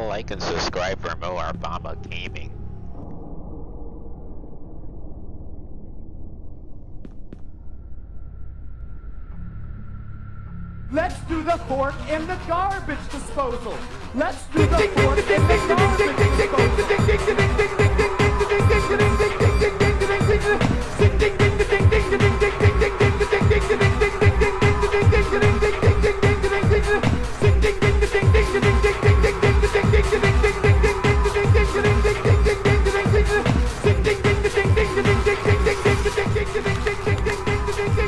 like and subscribe for more Obama Gaming. Let's do the fork in the garbage disposal. Let's do the fork in the garbage disposal.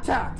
contact.